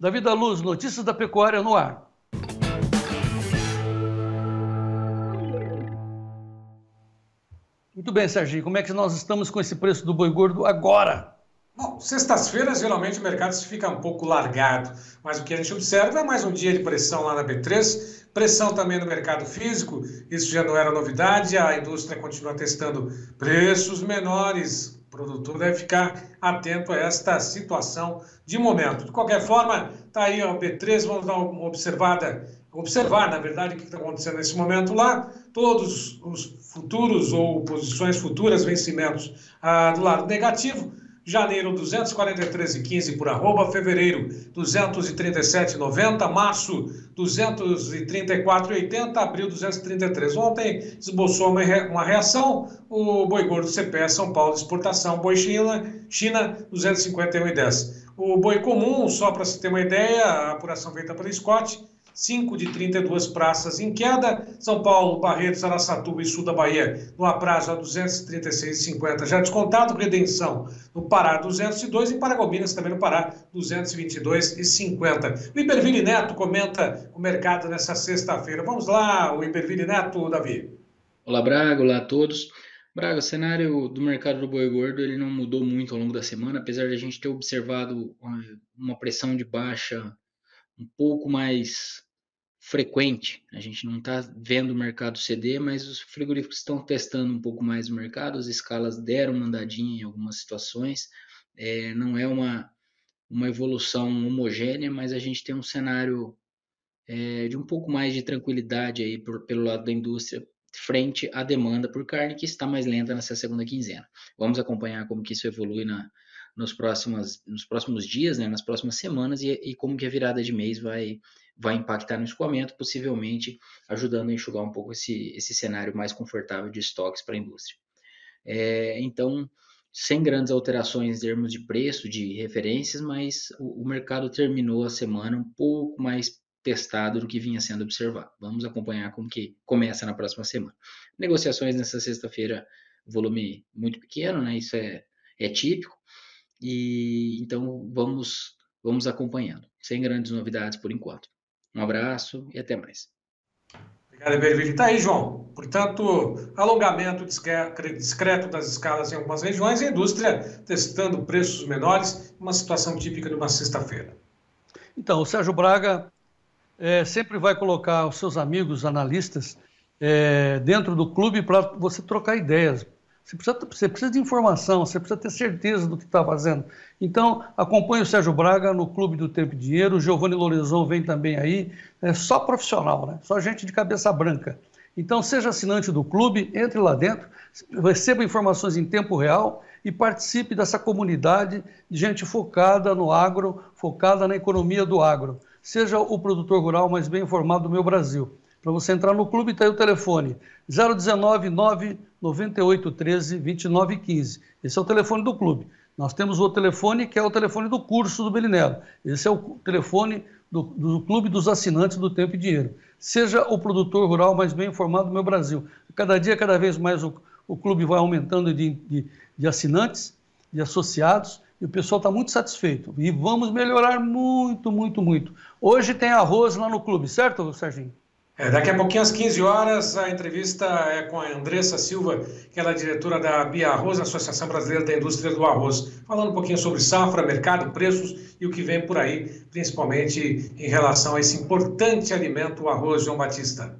Davi da Luz, notícias da pecuária no ar. Muito bem, Serginho, como é que nós estamos com esse preço do boi gordo agora? Bom, sextas-feiras geralmente o mercado fica um pouco largado, mas o que a gente observa é mais um dia de pressão lá na B3, pressão também no mercado físico, isso já não era novidade, a indústria continua testando preços menores, produtor deve ficar atento a esta situação de momento. De qualquer forma, está aí o B3, vamos dar uma observada, observar, na verdade, o que está acontecendo nesse momento lá, todos os futuros ou posições futuras, vencimentos ah, do lado negativo, Janeiro 243,15 por arroba, fevereiro 237,90, março 234,80, abril 233. Ontem esboçou uma, reação, o boi gordo CPE São Paulo exportação, boi China, China 251,10. O boi comum, só para se ter uma ideia, a apuração feita pela Scott, 5 de 32 praças em queda. São Paulo, Barretos, Araçatuba e Sul da Bahia no aprazo a 236,50 já descontado. Redenção no Pará 202 e Paragominas também no Pará 222,50. O Iberville Neto comenta o mercado nessa sexta-feira. Vamos lá, o Iberville Neto, Davi. Olá, Braga. Olá a todos. Braga, o cenário do mercado do boi gordo ele não mudou muito ao longo da semana, apesar de a gente ter observado uma pressão de baixa um pouco mais frequente. A gente não está vendo o mercado ceder, mas os frigoríficos estão testando um pouco mais o mercado, as escalas deram uma andadinha em algumas situações. É, não é uma, uma evolução homogênea, mas a gente tem um cenário é, de um pouco mais de tranquilidade aí por, pelo lado da indústria frente à demanda por carne que está mais lenta nessa segunda quinzena. Vamos acompanhar como que isso evolui na, nos, próximos, nos próximos dias, né, nas próximas semanas, e, e, como que a virada de mês vai, vai impactar no escoamento, possivelmente ajudando a enxugar um pouco esse, esse cenário mais confortável de estoques para a indústria. É, então, sem grandes alterações em termos de preço, de referências, mas o, o mercado terminou a semana um pouco mais testado do que vinha sendo observado. Vamos acompanhar como que começa na próxima semana. Negociações nessa sexta-feira, volume muito pequeno, né? Isso é, é típico. E então vamos vamos acompanhando, sem grandes novidades por enquanto. Um abraço e até mais. Obrigado, Eberville. Está aí, João. Portanto, alongamento discreto das escalas em algumas regiões e a indústria testando preços menores, uma situação típica de uma sexta-feira. Então, o Sérgio Braga é, sempre vai colocar os seus amigos analistas é, dentro do clube para você trocar ideias. Você precisa, você precisa de informação, você precisa ter certeza do que está fazendo. Então, acompanhe o Sérgio Braga no Clube do Tempo e Dinheiro, o Giovanni Lorenzon vem também aí, é só profissional, né? só gente de cabeça branca. Então, seja assinante do clube, entre lá dentro, receba informações em tempo real e participe dessa comunidade de gente focada no agro, focada na economia do agro. Seja o produtor rural mais bem informado do meu Brasil. Para você entrar no clube, está aí o telefone 019 9 9813 2915. Esse é o telefone do clube. Nós temos o telefone que é o telefone do curso do Belinello. Esse é o telefone do, do, Clube dos Assinantes do Tempo e Dinheiro. Seja o produtor rural mais bem informado do meu Brasil. Cada dia, cada vez mais, o, o clube vai aumentando de, de, de assinantes, de associados, e o pessoal está muito satisfeito. E vamos melhorar muito, muito, muito. Hoje tem arroz lá no clube, certo, Serginho? É, daqui a pouquinho, às 15 horas, a entrevista é com a Andressa Silva, que ela é diretora da Bia Arroz, Associação Brasileira da Indústria do Arroz, falando um pouquinho sobre safra, mercado, preços e o que vem por aí, principalmente em relação a esse importante alimento, o arroz, João Batista.